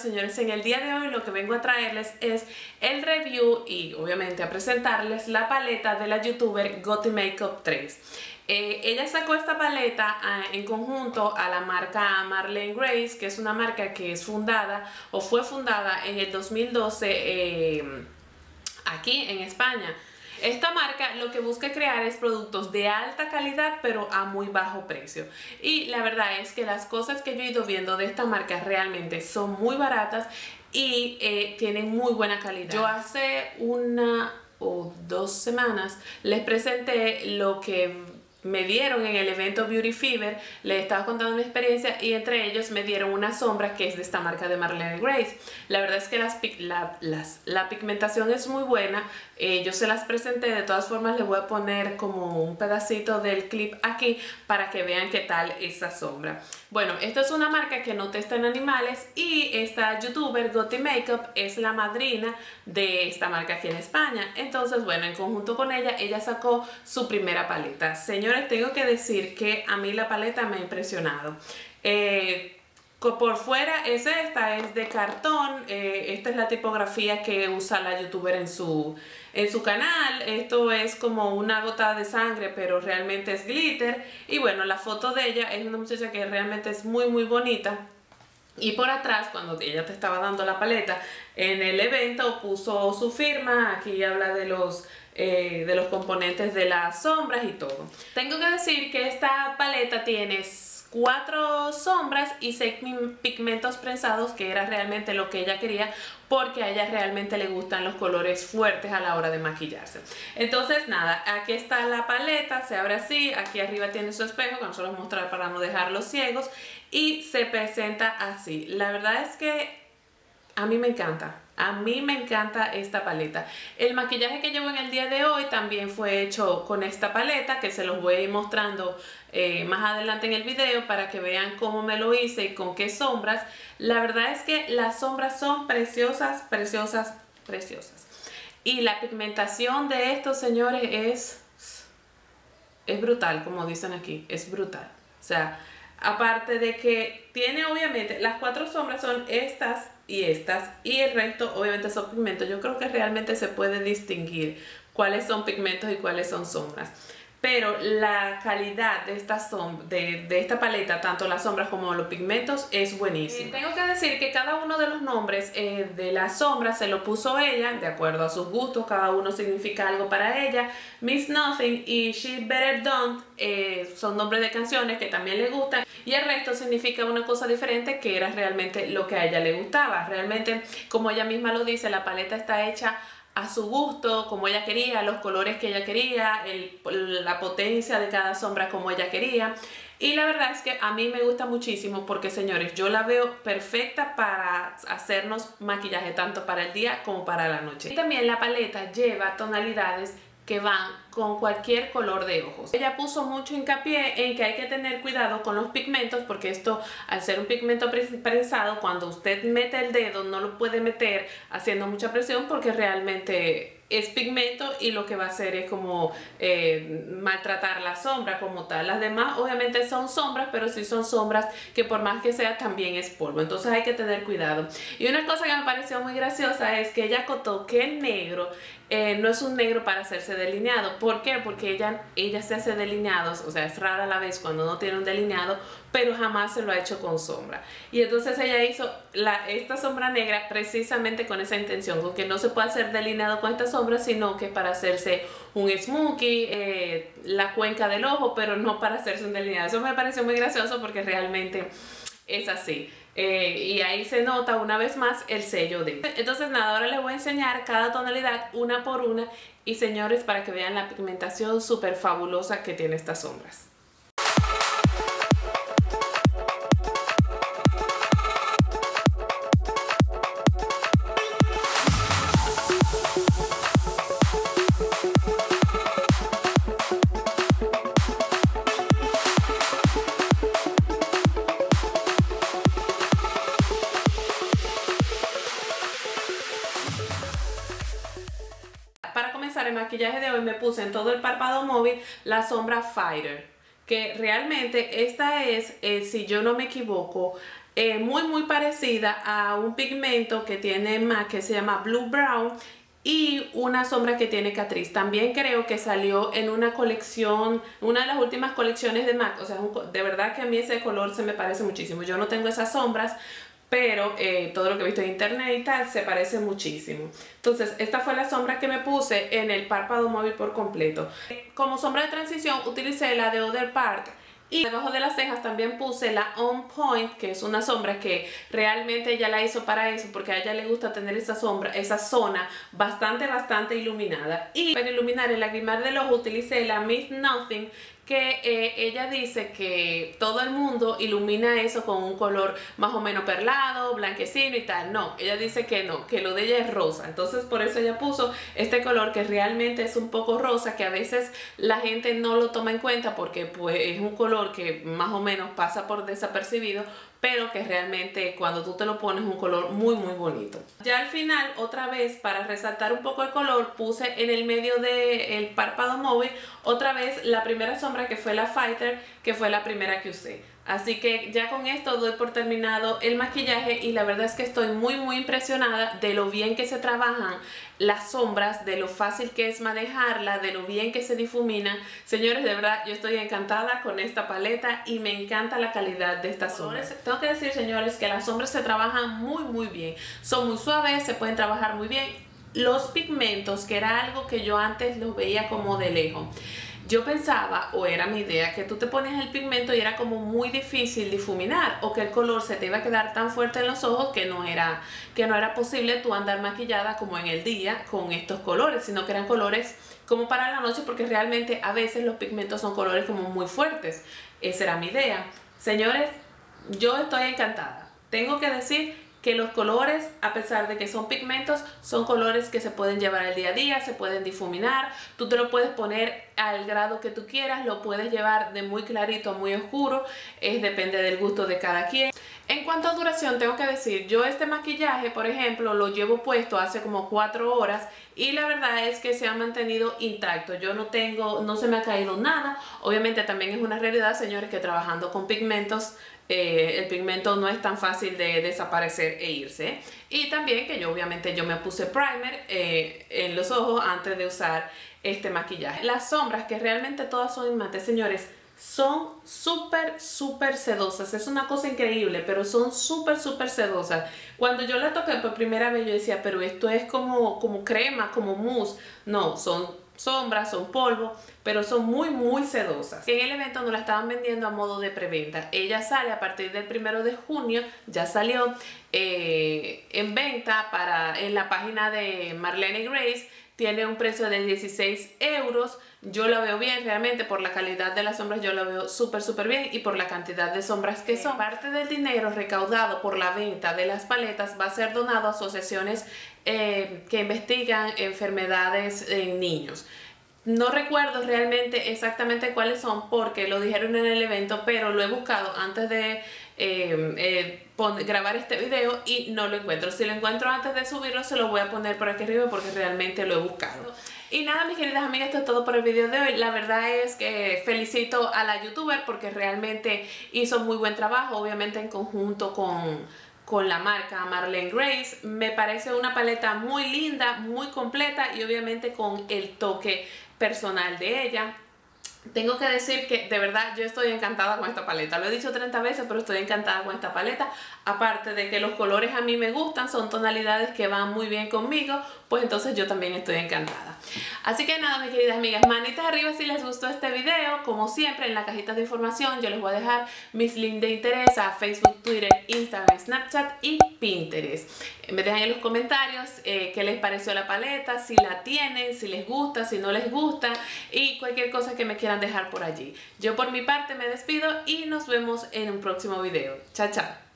señores, en el día de hoy lo que vengo a traerles es el review y obviamente a presentarles la paleta de la youtuber Gotti Makeup 3. Eh, ella sacó esta paleta ah, en conjunto a la marca Marlene Grace, que es una marca que es fundada o fue fundada en el 2012 eh, aquí en España. Esta marca lo que busca crear es productos de alta calidad pero a muy bajo precio. Y la verdad es que las cosas que yo he ido viendo de esta marca realmente son muy baratas y eh, tienen muy buena calidad. Yo hace una o dos semanas les presenté lo que me dieron en el evento Beauty Fever, les estaba contando mi experiencia y entre ellos me dieron una sombra que es de esta marca de Marlene Grace. La verdad es que las, la, la pigmentación es muy buena, eh, yo se las presenté, de todas formas les voy a poner como un pedacito del clip aquí para que vean qué tal esa sombra. Bueno, esta es una marca que no testa en animales y esta youtuber Gotti Makeup es la madrina de esta marca aquí en España. Entonces, bueno, en conjunto con ella, ella sacó su primera paleta. Señores, tengo que decir que a mí la paleta me ha impresionado. Eh, por fuera es esta, es de cartón, eh, esta es la tipografía que usa la youtuber en su, en su canal, esto es como una gota de sangre pero realmente es glitter. Y bueno la foto de ella es una muchacha que realmente es muy muy bonita. Y por atrás, cuando ella te estaba dando la paleta, en el evento puso su firma, aquí habla de los, eh, de los componentes de las sombras y todo. Tengo que decir que esta paleta tiene cuatro sombras y seis pigmentos prensados que era realmente lo que ella quería porque a ella realmente le gustan los colores fuertes a la hora de maquillarse. Entonces nada, aquí está la paleta se abre así, aquí arriba tiene su espejo que nosotros mostrar para no dejarlos ciegos y se presenta así. La verdad es que a mí me encanta a mí me encanta esta paleta. El maquillaje que llevo en el día de hoy también fue hecho con esta paleta que se los voy a ir mostrando eh, más adelante en el video para que vean cómo me lo hice y con qué sombras. La verdad es que las sombras son preciosas, preciosas, preciosas. Y la pigmentación de estos señores es, es brutal, como dicen aquí, es brutal. O sea, aparte de que tiene obviamente, las cuatro sombras son estas y estas y el resto obviamente son pigmentos. Yo creo que realmente se puede distinguir cuáles son pigmentos y cuáles son sombras pero la calidad de esta, de, de, esta paleta, tanto las sombras como los pigmentos, es buenísima. tengo que decir que cada uno de los nombres eh, de las sombras se lo puso ella, de acuerdo a sus gustos, cada uno significa algo para ella. Miss Nothing y She Better Don't eh, son nombres de canciones que también le gustan y el resto significa una cosa diferente que era realmente lo que a ella le gustaba. Realmente, como ella misma lo dice, la paleta está hecha a su gusto, como ella quería, los colores que ella quería, la potencia de cada sombra como ella quería. Y la verdad es que a mí me gusta muchísimo porque, señores, yo la veo perfecta para hacernos maquillaje tanto para el día como para la noche. Y también la paleta lleva tonalidades que van con cualquier color de ojos. Ella puso mucho hincapié en que hay que tener cuidado con los pigmentos porque esto al ser un pigmento prensado cuando usted mete el dedo no lo puede meter haciendo mucha presión porque realmente es pigmento y lo que va a hacer es como eh, maltratar la sombra como tal. Las demás obviamente son sombras, pero sí son sombras que por más que sea también es polvo. Entonces hay que tener cuidado. Y una cosa que me pareció muy graciosa es que ella acotó que el negro eh, no es un negro para hacerse delineado. ¿Por qué? Porque ella, ella se hace delineados, o sea, es rara la vez cuando no tiene un delineado, pero jamás se lo ha hecho con sombra. Y entonces ella hizo la, esta sombra negra precisamente con esa intención, con que no se puede hacer delineado con esta sombra, sino que para hacerse un smokey, eh, la cuenca del ojo, pero no para hacerse un delineado. Eso me pareció muy gracioso porque realmente es así. Eh, y ahí se nota una vez más el sello de entonces nada ahora les voy a enseñar cada tonalidad una por una y señores para que vean la pigmentación súper fabulosa que tiene estas sombras maquillaje de hoy me puse en todo el párpado móvil la sombra Fighter que realmente esta es, eh, si yo no me equivoco, eh, muy muy parecida a un pigmento que tiene MAC que se llama Blue Brown y una sombra que tiene Catrice. También creo que salió en una colección, una de las últimas colecciones de MAC. O sea, de verdad que a mí ese color se me parece muchísimo. Yo no tengo esas sombras, pero eh, todo lo que he visto en internet y tal se parece muchísimo. Entonces, esta fue la sombra que me puse en el párpado móvil por completo. Como sombra de transición utilicé la de Other Part y debajo de las cejas también puse la On Point, que es una sombra que realmente ella la hizo para eso, porque a ella le gusta tener esa sombra, esa zona bastante, bastante iluminada. Y para iluminar el lagrimal del ojo utilicé la Miss Nothing, que eh, ella dice que todo el mundo ilumina eso con un color más o menos perlado, blanquecino y tal. No, ella dice que no, que lo de ella es rosa. Entonces por eso ella puso este color que realmente es un poco rosa, que a veces la gente no lo toma en cuenta porque pues es un color que más o menos pasa por desapercibido, pero que realmente cuando tú te lo pones es un color muy muy bonito. Ya al final, otra vez, para resaltar un poco el color, puse en el medio del párpado móvil otra vez la primera sombra que fue la Fighter, que fue la primera que usé. Así que ya con esto doy por terminado el maquillaje y la verdad es que estoy muy muy impresionada de lo bien que se trabajan las sombras, de lo fácil que es manejarla, de lo bien que se difuminan. Señores, de verdad yo estoy encantada con esta paleta y me encanta la calidad de estas sombras. Tengo que decir, señores, que las sombras se trabajan muy muy bien. Son muy suaves, se pueden trabajar muy bien. Los pigmentos, que era algo que yo antes los veía como de lejos yo pensaba, o era mi idea, que tú te pones el pigmento y era como muy difícil difuminar o que el color se te iba a quedar tan fuerte en los ojos que no era, que no era posible tú andar maquillada como en el día con estos colores, sino que eran colores como para la noche porque realmente a veces los pigmentos son colores como muy fuertes. Esa era mi idea. Señores, yo estoy encantada. Tengo que decir que los colores, a pesar de que son pigmentos, son colores que se pueden llevar al día a día, se pueden difuminar, tú te lo puedes poner al grado que tú quieras, lo puedes llevar de muy clarito a muy oscuro, es depende del gusto de cada quien. En cuanto a duración, tengo que decir, yo este maquillaje, por ejemplo, lo llevo puesto hace como 4 horas y la verdad es que se ha mantenido intacto. Yo no tengo, no se me ha caído nada. Obviamente también es una realidad, señores, que trabajando con pigmentos eh, el pigmento no es tan fácil de desaparecer e irse. Y también que yo obviamente yo me puse primer eh, en los ojos antes de usar este maquillaje. Las sombras, que realmente todas son mate, señores, son súper, súper sedosas. Es una cosa increíble, pero son súper, súper sedosas. Cuando yo la toqué por primera vez, yo decía, pero esto es como, como crema, como mousse. No, son sombras, son polvo, pero son muy muy sedosas. En el evento nos la estaban vendiendo a modo de preventa. Ella sale a partir del primero de junio, ya salió eh, en venta para en la página de Marlene Grace. Tiene un precio de 16 euros. Yo la veo bien realmente por la calidad de las sombras. Yo la veo súper súper bien y por la cantidad de sombras que son. Parte del dinero recaudado por la venta de las paletas va a ser donado a asociaciones eh, que investigan enfermedades en niños. No recuerdo realmente exactamente cuáles son porque lo dijeron en el evento, pero lo he buscado antes de eh, eh, grabar este video y no lo encuentro. Si lo encuentro antes de subirlo, se lo voy a poner por aquí arriba porque realmente lo he buscado. Y nada, mis queridas amigas, esto es todo por el video de hoy. La verdad es que felicito a la youtuber porque realmente hizo muy buen trabajo, obviamente en conjunto con con la marca Marlene Grace. Me parece una paleta muy linda, muy completa y obviamente con el toque personal de ella. Tengo que decir que de verdad yo estoy encantada con esta paleta. Lo he dicho 30 veces, pero estoy encantada con esta paleta. Aparte de que los colores a mí me gustan, son tonalidades que van muy bien conmigo, pues entonces yo también estoy encantada. Así que nada, mis queridas amigas, manitas arriba si les gustó este video. Como siempre, en la cajita de información yo les voy a dejar mis links de interés a Facebook, Twitter, Instagram, Snapchat y Pinterest. Me dejan en los comentarios eh, qué les pareció la paleta, si la tienen, si les gusta, si no les gusta y cualquier cosa que me quieran dejar por allí. Yo por mi parte me despido y nos vemos en un próximo video. Chao, chao.